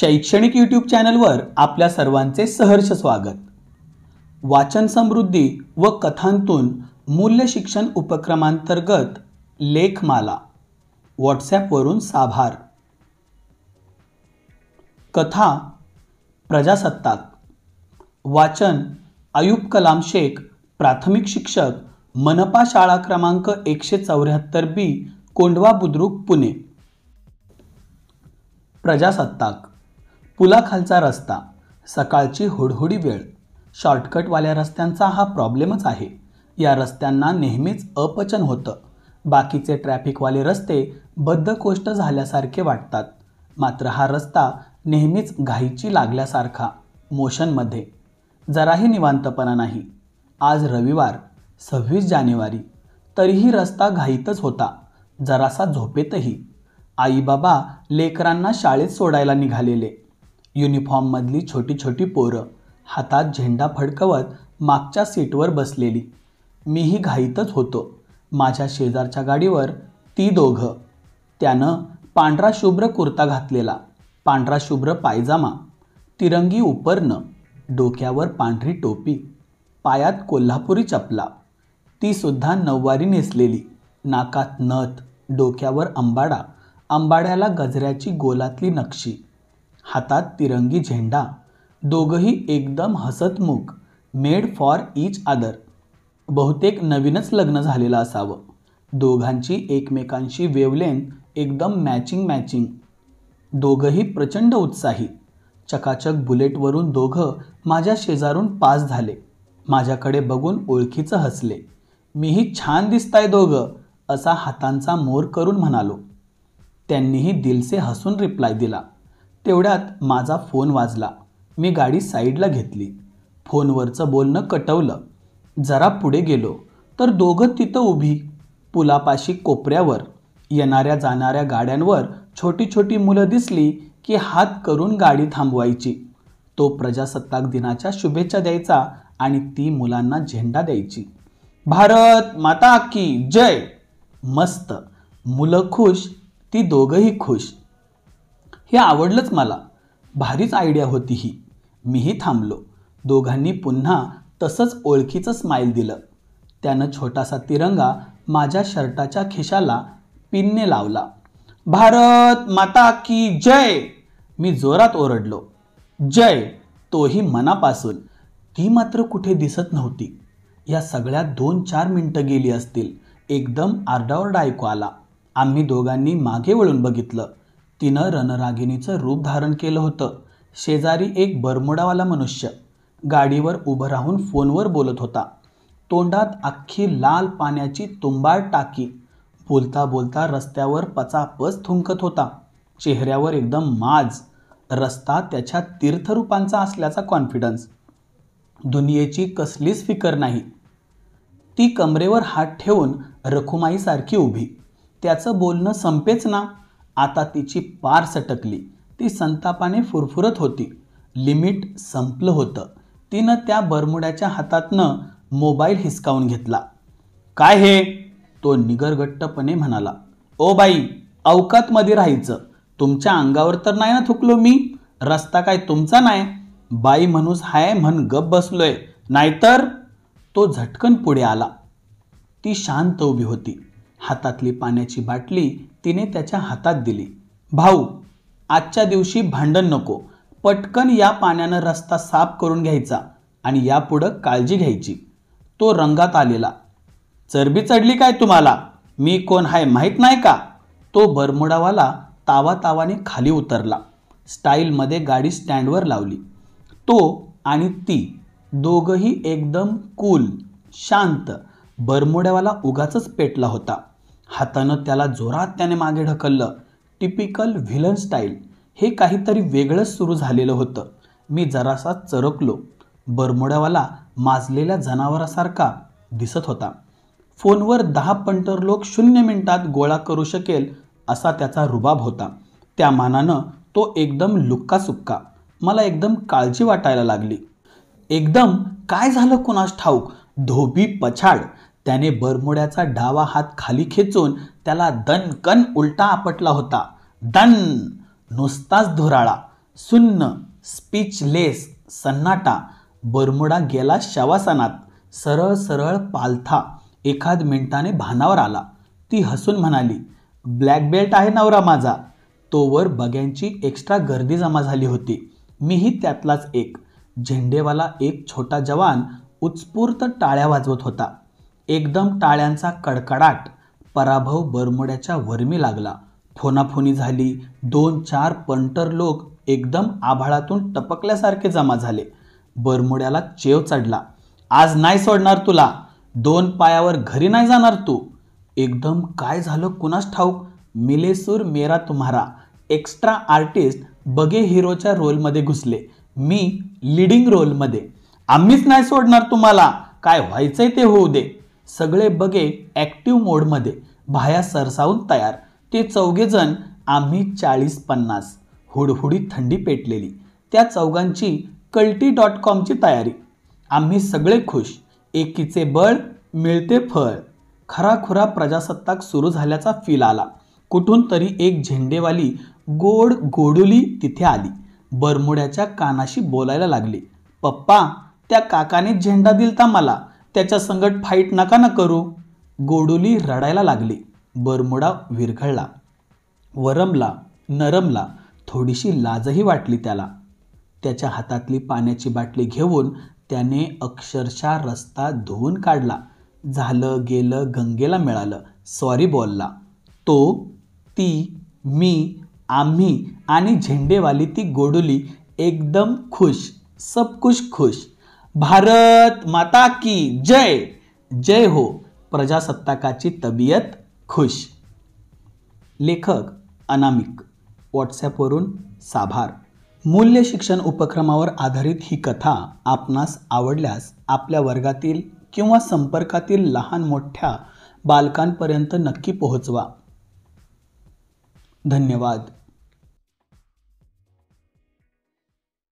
शैक्षणिक यूट्यूब चॅनलवर आपल्या सर्वांचे सहर्ष स्वागत. वाचन समृद्धी व कथांतून मूल्य शिक्षण उपक्रमांतर्गत लेखमाला. व्हॉट्सॲपवरून साभार. कथा प्रजासत्ताक. वाचन अयूब कलाम शेख प्राथमिक शिक्षक मनपा शाळा क्रमांक एकशे चौऱ्याहत्तर बी कोंडवा बुद्रुक पुणे. प्रजासत्ताक. पुलाखालचा रस्ता सकाळची हुडहुडी वेळ. शॉर्टकटवाल्या रस्त्यांचा हा प्रॉब्लेमच आहे. या रस्त्यांना नेहमीच अपचन होतं. बाकीचे ट्रॅफिकवाले रस्ते बद्धकोष्ट झाल्यासारखे वाटतात. मात्र हा रस्ता नेहमीच घाईची लागल्यासारखा मोशनमध्ये. जराही निवांतपणा नाही. आज रविवार सव्वीस जानेवारी. तरीही रस्ता घाईतच होता. जरासा झोपेतही. आईबाबा लेकरांना शाळेत सोडायला निघालेले. युनिफॉर्ममधली छोटी छोटी पोरं हातात झेंडा फडकवत मागच्या सीटवर बसलेली. मीही घाईतच होतो. माझ्या शेजारच्या गाडीवर ती दोघं. त्यानं पांढरा शुभ्र कुर्ता घातलेला. पांढरा शुभ्र पायजामा. तिरंगी उपरणं. डोक्यावर पांढरी टोपी. पायात कोल्हापुरी चपला. तीसुद्धा नऊवारी नेसलेली. नाकात नथ डोक्यावर अंबाडा. अंबाड्याला गजऱ्याची गोलातली नक्षी. हातात तिरंगी झेंडा. दोघंही एकदम हसतमुख मेड फॉर इच अदर बहुतेक नवीनच लग्न झालेलं असावं. दोघांची एकमेकांशी वेवलेन एकदम मॅचिंग मॅचिंग दोघंही प्रचंड उत्साही. चकाचक बुलेटवरून दोघं माझ्या शेजारून पास झाले. माझ्याकडे बघून ओळखीचं हसले. मीही छान दिसताय दोघं असा हातांचा मोर करून म्हणालो. त्यांनीही दिलसे हसून रिप्लाय दिला. तेवढ्यात माझा फोन वाजला. मी गाडी साईडला घेतली. फोनवरचं बोलणं कटवलं. जरा पुढे गेलो तर दोघं तिथं उभी पुलापाशी कोपऱ्यावर. येणाऱ्या जाणाऱ्या गाड्यांवर छोटी छोटी मुलं दिसली की हात करून गाडी थांबवायची. तो प्रजासत्ताक दिनाच्या शुभेच्छा द्यायचा आणि ती मुलांना झेंडा द्यायची. भारत माता की जय! मस्त. मुलं खुश ती दोघंही खुश. हे आवडलंच मला. भारीच आयडिया होती ही. मीही थांबलो. दोघांनी पुन्हा तसंच ओळखीचं स्माईल दिलं. त्यानं छोटासा तिरंगा माझ्या शर्टाच्या खिशाला पिनने लावला. भारत माता की जय! मी जोरात ओरडलो. जय! तोही मनापासून. ती मात्र कुठे दिसत नव्हती. या सगळ्यात दोन चार मिनटं गेली असतील. एकदम आरडाओरडा ऐकू आला. आम्ही दोघांनी मागे वळून बघितलं. तिनं रणरागिणीचं रूप धारण केलं होतं. शेजारी एक बरमुडावाला मनुष्य गाडीवर उभं राहून फोनवर बोलत होता. तोंडात अख्खी लाल पाण्याची तुंबाळ टाकी. बोलता बोलता रस्त्यावर पचापच थुंकत होता. चेहऱ्यावर एकदम माज. रस्ता त्याच्या तीर्थरूपांचा असल्याचा कॉन्फिडन्स दुनियेची कसलीच फिकर नाही. ती कमरेवर हात ठेवून रखुमाईसारखी उभी. त्याचं बोलणं संपेच ना. आता तिची पार सटकली. ती संतापाने फुरफुरत होती. लिमिट संपलं होतं. तिनं त्या बरमुड्याच्या हातातनं मोबाईल हिसकावून घेतला. काय हे? तो निगरगट्टपणे म्हणाला. ओ बाई अवकातमध्ये राहायचं. तुमच्या अंगावर तर नाही ना थुकलो मी? रस्ता काय तुमचा नाही? बाई म्हणूस हाय म्हण गप बसलोय. नाहीतर? तो झटकन पुढे आला. ती शांत उभी होती. हातातली पाण्याची बाटली तिने त्याच्या हातात दिली. भाऊ आजच्या दिवशी भांडण नको. पटकन या पाण्यानं रस्ता साफ करून घ्यायचा आणि यापुढं काळजी घ्यायची. तो रंगात आलेला. चरबी चढली काय तुम्हाला? मी कोण हाय माहीत नाही का? तो बरमुडावाला तावा तावाने खाली उतरला. स्टाईलमध्ये गाडी स्टँडवर लावली. तो आणि ती दोघंही एकदम कूल शांत बरमुड्यावाला उगाच पेटला होता. हातानं त्याला जोरात त्याने मागे ढकललं. Typical villain style. हे काहीतरी वेगळंच सुरू झालेलं होतं. मी जरासा चरकलो. बरमुड्यावाला माजलेल्या जनावरासारखा दिसत होता. फोनवर दहा पंटर लोक शून्य मिनिटात गोळा करू शकेल असा त्याचा रुबाब होता. त्या मानानं तो एकदम लुक्का सुक्का मला एकदम काळजी वाटायला लागली. एकदम? काय झालं कुणास ठाऊक? धोबी पछाड. त्याने बरमुड्याचा डावा हात खाली खेचून त्याला दणकन उलटा आपटला होता. दन! नुसताच धुराळा. सुन्न स्पीचलेस सन्नाटा. बरमुडा गेला शवासनात. सरळ सरळ पालथा. एखाद मिनिटाने भानावर आला. ती हसून म्हणाली ब्लॅक बेल्ट आहे नवरा माझा. तोवर बग्यांची एक्स्ट्रा गर्दी जमा झाली होती. मीही त्यातलाच एक. झेंडेवाला एक छोटा जवान उत्स्फूर्त टाळ्या वाजवत होता. एकदम टाळ्यांचा कडकडाट पराभव बरमुड्याच्या वर्मी लागला. फोनाफोनी झाली. दोन चार पंटर लोक एकदम आभाळातून टपकल्यासारखे जमा झाले. बरमुड्याला चेव चढला. आज नाही सोडणार तुला. दोन पायावर घरी नाही जाणार तू. एकदम काय झालं कुणास ठाऊक? मिलेसूर मेरा तुम्हारा. एक्स्ट्रा आर्टिस्ट बगे हिरोच्या रोलमध्ये घुसले. मी लिडिंग रोलमध्ये. आम्हीच नाही सोडणार तुम्हाला. काय व्हायचंय ते होऊ दे. सगळे बगे ॲक्टिव्ह मोडमध्ये भाया सरसावून तयार. ते चौघेजण आम्ही चाळीस पन्नास. हुडहुडी थंडी पेटलेली. त्या चौघांची कल्टी डॉट कॉमची तयारी. आम्ही सगळे खुश. एकीचे बळ मिळते फळ. खराखुरा प्रजासत्ताक सुरू झाल्याचा फील आला. कुठून तरी एक झेंडेवाली गोड गोडुली तिथे आली. बरमुड्याच्या कानाशी बोलायला लागली. पप्पा त्या काकाने झेंडा दिलता मला. त्याच्या संगट फाईट नका ना करू. गोडुली रडायला लागली. बरमुडा विरघळला. वरमला नरमला थोडीशी लाजही वाटली त्याला. त्याच्या हातातली पाण्याची बाटली घेऊन त्याने अक्षरशः रस्ता धुवून काढला. झालं गेलं गंगेला मिळालं. सॉरी बोलला. तो ती मी आम्ही आणि झेंडेवाली ती गोडुली एकदम खुश सब कुछ खुश. भारत माता की जय. जय हो. प्रजासत्ताकाची तबियत खुश. लेखक अनामिक. व्हॉट्सॲपवरून साभार. मूल्य शिक्षण उपक्रमावर आधारित ही कथा आपणास आवडल्यास आपल्या वर्गातील किंवा संपर्कातील लहान मोठ्या बालकांपर्यंत नक्की पोहोचवा. धन्यवाद.